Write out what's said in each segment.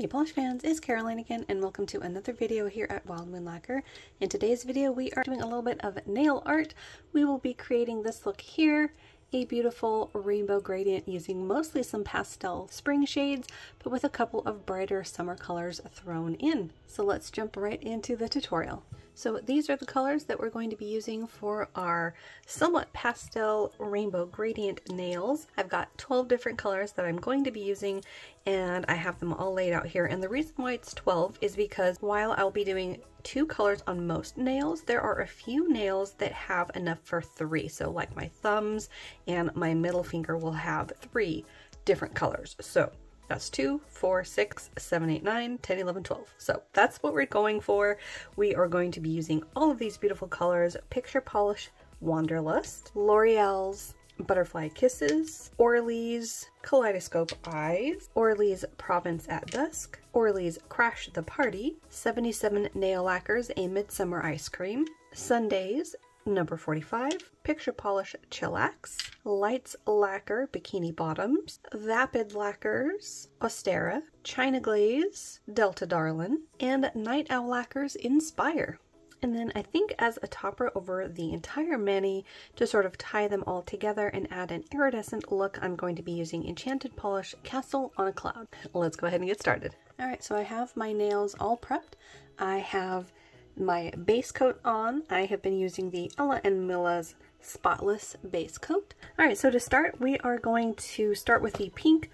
Hey Polish fans, it's Caroline again and welcome to another video here at Wild Moon Lacquer. In today's video we are doing a little bit of nail art. We will be creating this look here, a beautiful rainbow gradient using mostly some pastel spring shades but with a couple of brighter summer colors thrown in. So let's jump right into the tutorial. So these are the colors that we're going to be using for our somewhat pastel rainbow gradient nails. I've got 12 different colors that I'm going to be using and I have them all laid out here. And the reason why it's 12 is because while I'll be doing two colors on most nails, there are a few nails that have enough for three. So like my thumbs and my middle finger will have three different colors. So that's 2, 4, 6, 7, 8, 9, 10, 11, 12. So that's what we're going for. We are going to be using all of these beautiful colors. Picture Polish Wanderlust, L'Oreal's Butterfly Kisses, Orly's Kaleidoscope Eyes, Orly's Provence at Dusk, Orly's Crash the Party, 77 Nail Lacquers A Midsummer Ice Cream, Sundays number 45, Picture Polish Chillax, Lights Lacquer Bikini Bottoms, Vapid Lacquers Ostara, China Glaze Delta Darlin, and Night Owl Lacquers Inspire. And then I think as a topper over the entire mani to sort of tie them all together and add an iridescent look, I'm going to be using Enchanted Polish Castle on a Cloud. Let's go ahead and get started. All right, so I have my nails all prepped. I have my base coat on. I have been using the Ella and Mila's Spotless Base Coat. Alright, so to start, we are going to start with the pink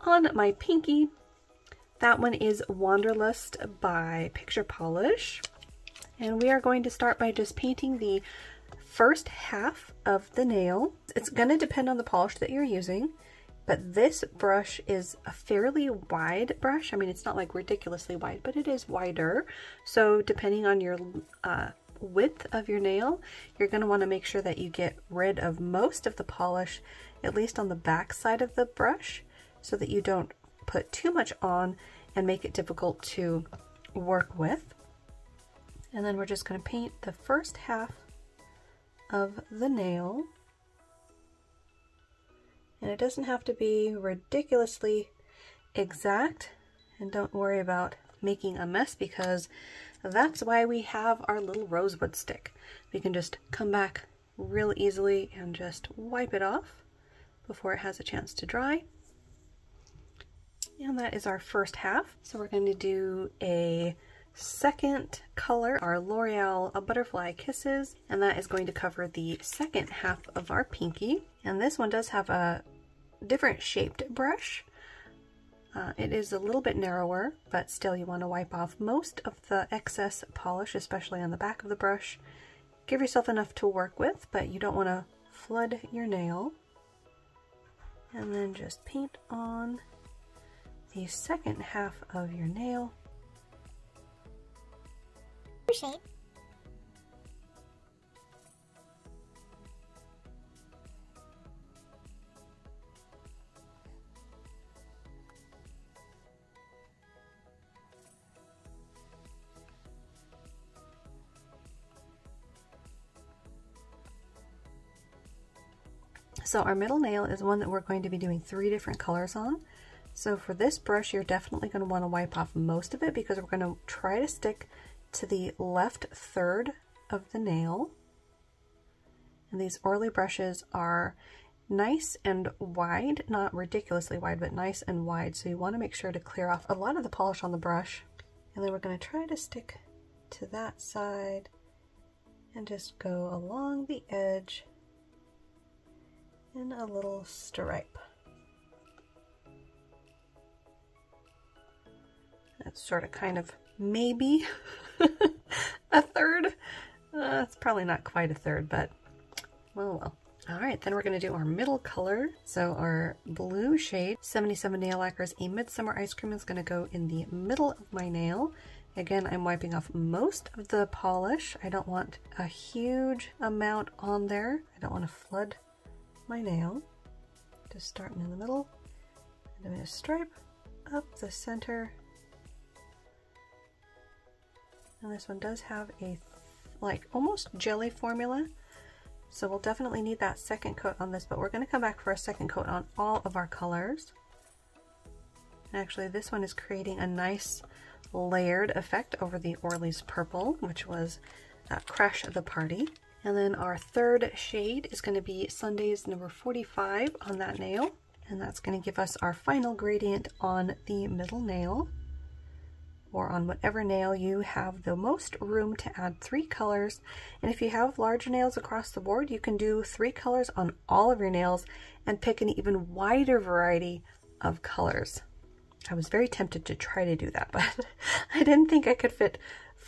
on my pinky. That one is Wanderlust by Picture Polish. And we are going to start by just painting the first half of the nail. It's going to depend on the polish that you're using. But this brush is a fairly wide brush. I mean, it's not like ridiculously wide, but it is wider. So depending on your uh, width of your nail, you're going to want to make sure that you get rid of most of the polish, at least on the back side of the brush, so that you don't put too much on and make it difficult to work with. And then we're just going to paint the first half of the nail. And it doesn't have to be ridiculously exact. And don't worry about making a mess because that's why we have our little rosewood stick. We can just come back real easily and just wipe it off before it has a chance to dry. And that is our first half. So we're going to do a second color, our L'Oreal Butterfly Kisses, and that is going to cover the second half of our pinky. And this one does have a different shaped brush. Uh, it is a little bit narrower, but still you want to wipe off most of the excess polish, especially on the back of the brush. Give yourself enough to work with, but you don't want to flood your nail. And then just paint on the second half of your nail shape. So our middle nail is one that we're going to be doing three different colors on. So for this brush, you're definitely going to want to wipe off most of it because we're going to try to stick to the left third of the nail. And these Orly brushes are nice and wide, not ridiculously wide, but nice and wide. So you want to make sure to clear off a lot of the polish on the brush. And then we're going to try to stick to that side and just go along the edge in a little stripe. That's sort of kind of maybe a third. Uh, it's probably not quite a third, but well, well. All right, then we're to do our middle color. So our blue shade, 77 Nail Lacquers A Midsummer Ice Cream is to go in the middle of my nail. Again, I'm wiping off most of the polish. I don't want a huge amount on there. I don't want to flood my nail. Just starting in the middle. And I'm going to stripe up the center and this one does have a like almost jelly formula. So we'll definitely need that second coat on this, but we're going to come back for a second coat on all of our colors. And Actually, this one is creating a nice layered effect over the Orly's Purple, which was uh, Crash of the Party. And then our third shade is going to be Sunday's number 45 on that nail. And that's going to give us our final gradient on the middle nail or on whatever nail you have the most room to add three colors. And if you have large nails across the board, you can do three colors on all of your nails and pick an even wider variety of colors. I was very tempted to try to do that, but I didn't think I could fit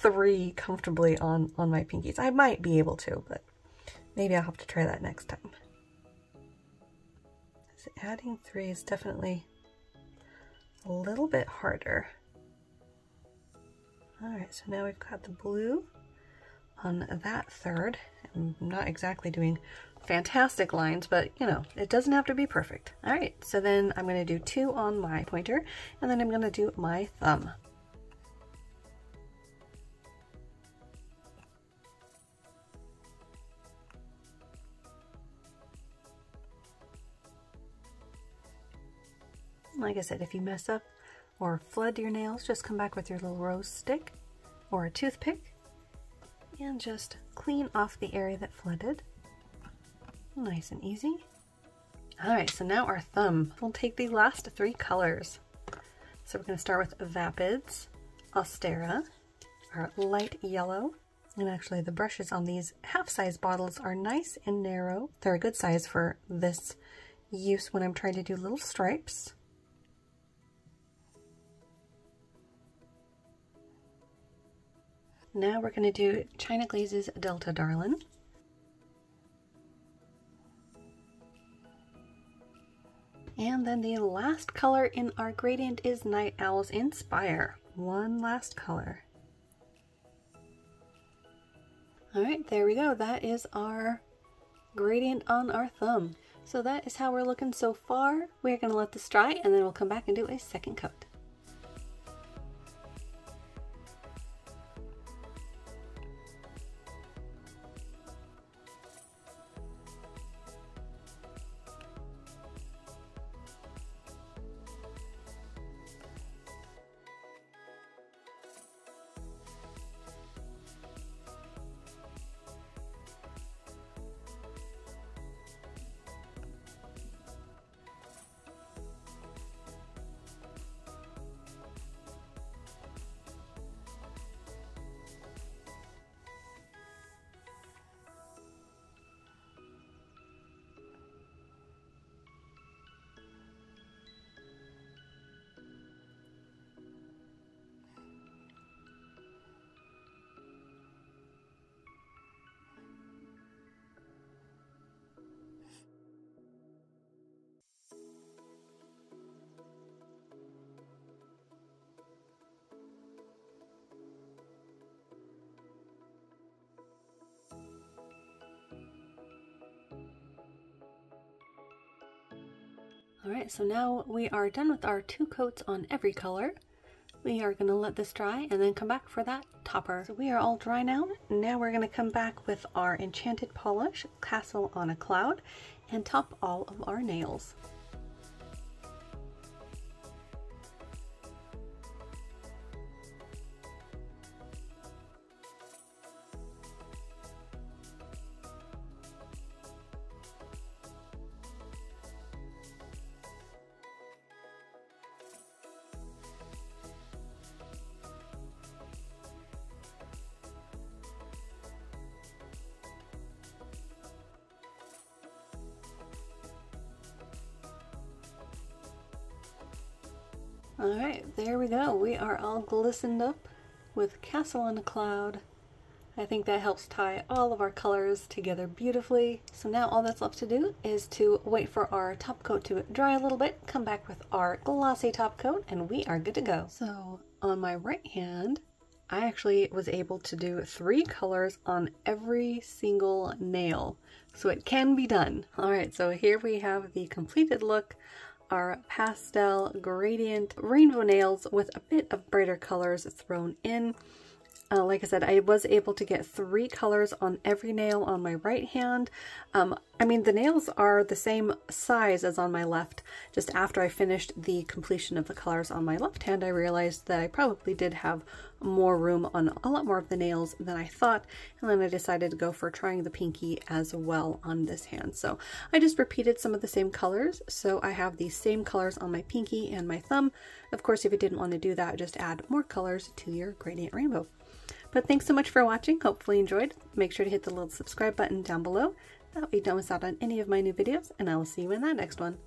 three comfortably on, on my pinkies. I might be able to, but maybe I'll have to try that next time. So adding three is definitely a little bit harder. All right, so now we've got the blue on that third. I'm not exactly doing fantastic lines, but you know, it doesn't have to be perfect. All right, so then I'm gonna do two on my pointer, and then I'm gonna do my thumb. Like I said, if you mess up or flood your nails, just come back with your little rose stick or a toothpick and just clean off the area that flooded. Nice and easy. All right, so now our thumb. We'll take the last three colors. So we're gonna start with Vapids, Ostara, our light yellow, and actually the brushes on these half-size bottles are nice and narrow. They're a good size for this use when I'm trying to do little stripes. Now we're going to do China Glaze's Delta Darlin. And then the last color in our gradient is Night Owl's Inspire. One last color. All right, there we go. That is our gradient on our thumb. So that is how we're looking so far. We're gonna let this dry and then we'll come back and do a second coat. All right, so now we are done with our two coats on every color. We are gonna let this dry and then come back for that topper. So we are all dry now. Now we're gonna come back with our Enchanted Polish, Castle on a Cloud, and top all of our nails. All right, there we go. We are all glistened up with Castle on a Cloud. I think that helps tie all of our colors together beautifully. So now all that's left to do is to wait for our top coat to dry a little bit, come back with our glossy top coat, and we are good to go. So on my right hand, I actually was able to do three colors on every single nail. So it can be done. All right, so here we have the completed look are pastel gradient rainbow nails with a bit of brighter colors thrown in. Uh, like I said, I was able to get three colors on every nail on my right hand. Um, I mean, the nails are the same size as on my left. Just after I finished the completion of the colors on my left hand, I realized that I probably did have more room on a lot more of the nails than I thought. And then I decided to go for trying the pinky as well on this hand. So I just repeated some of the same colors. So I have the same colors on my pinky and my thumb. Of course, if you didn't want to do that, just add more colors to your gradient rainbow. But thanks so much for watching. Hopefully you enjoyed. Make sure to hit the little subscribe button down below. That way you don't miss out on any of my new videos, and I will see you in that next one.